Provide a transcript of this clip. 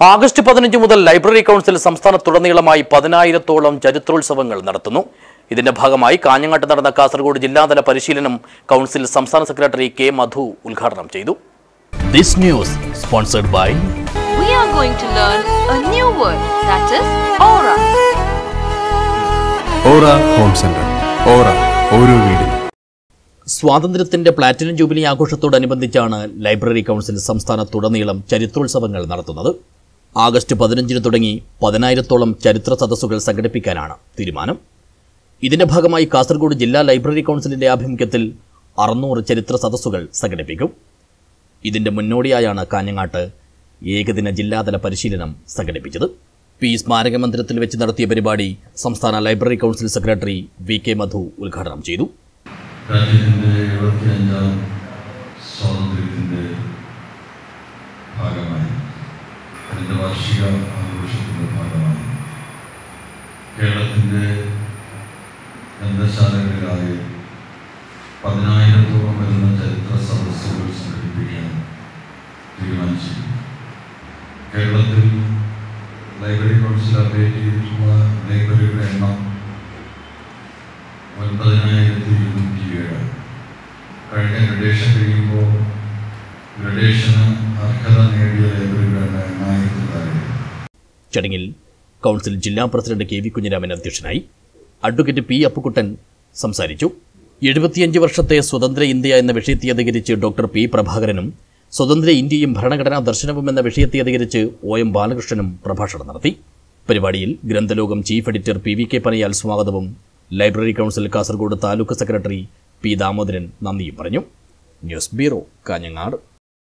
August പതിനഞ്ച് മുതൽ library council സംസ്ഥാനത്തുടനീളമായി പതിനായിരത്തോളം ചരിത്രോത്സവങ്ങൾ നടത്തുന്നു. ഇതിന്റെ ഭാഗമായി കാഞ്ഞങ്ങാട്ട് നടന്ന കാസർഗോഡ് ജില്ലാതല പരിശീലനം കൗൺസിൽ സംസ്ഥാന സെക്രട്ടറി കെ മധു ഉദ്ഘാടനം ചെയ്തു. This news sponsored by we are going to learn a new word that is aura. Aura home centre Aura ഓരോ വീടിനും സ്വാതന്ത്ര്യത്തിന്റെ പ്ലാറ്റിനം ജൂബിലി ആഘോഷത്തോടനുബന്ധിച്ചാണ് ലൈബ്രറി കൗൺസിൽ സംസ്ഥാനത്തുടനീളം ചരിത്രോത്സവങ്ങൾ നടത്തുന്നത്. ആഗസ്റ്റ് പതിനഞ്ചിന് തുടങ്ങി പതിനായിരത്തോളം ചരിത്ര സദസ്സുകൾ സംഘടിപ്പിക്കാനാണ് തീരുമാനം. ഇതിന്റെ ഭാഗമായി കാസർഗോഡ് ജില്ലാ ലൈബ്രറി കൗൺസിലിന്റെ ആഭിമുഖ്യത്തിൽ അറുന്നൂറ് ചരിത്ര സദസ്സുകൾ സംഘടിപ്പിക്കും. ഇതിന്റെ മുന്നോടിയായാണ് കാഞ്ഞങ്ങാട്ട് ഏകദിന ജില്ലാതല പരിശീലനം സംഘടിപ്പിച്ചത്. പി സ്മാരക മന്ദിരത്തിൽ വെച്ച് നടത്തിയ പരിപാടി സംസ്ഥാന library council secretary V K Madhu ഉദ്ഘാടനം ചെയ്തു. രാജ്യത്തിന്റെ എഴുപത്തിയഞ്ചാം സ്വാതന്ത്ര്യത്തിന്റെ ഭാഗമായി അതിന്റെ വാർഷിക ആഘോഷത്തിന്റെ ഭാഗമാണ്. കേരളത്തിന്റെ ഗ്രന്ഥശാലകളിലായി പതിനായിരത്തോളം വരുന്ന ചരിത്ര സദസ്സുകൾ സംഘടിപ്പിക്കാൻ തീരുമാനിച്ചു കേരളത്തിൽ ലൈബ്രറി കൗൺസിൽ അപ്ഡേറ്റ് ചെയ്തിട്ടുള്ള ലൈബ്രറിയുടെ എണ്ണം ഒൻപതിനായിരത്തി ഇരുന്നൂറ്റി ഏഴ് കഴിഞ്ഞ ഗ്രഡേഷൻ കഴിയുമ്പോൾ ഗ്രഡേഷന് അർഹത നേടിയ താഴെ ചടങ്ങിൽ കൗൺസിൽ ജില്ലാ പ്രസിഡന്റ് കെ വി കുഞ്ഞിരാമൻ അധ്യക്ഷനായി അഡ്വക്കേറ്റ് പി അപ്പുക്കുട്ടൻ സംസാരിച്ചു. എഴുപത്തിയഞ്ച് വർഷത്തെ സ്വതന്ത്ര ഇന്ത്യ എന്ന വിഷയത്തെ അധികരിച്ച് ഡോക്ടർ പി പ്രഭാകരനും സ്വതന്ത്ര ഇന്ത്യയും ഭരണഘടനാ ദർശനവും എന്ന വിഷയത്തെ അധികരിച്ച് ഒ എം ബാലകൃഷ്ണനും പ്രഭാഷണം നടത്തി. പരിപാടിയിൽ ഗ്രന്ഥലോകം chief editor P V K Panayal സ്വാഗതവും library council Kasaragod taluk secretary P Damodaran നന്ദിയും പറഞ്ഞു. News bureau Kanhangad.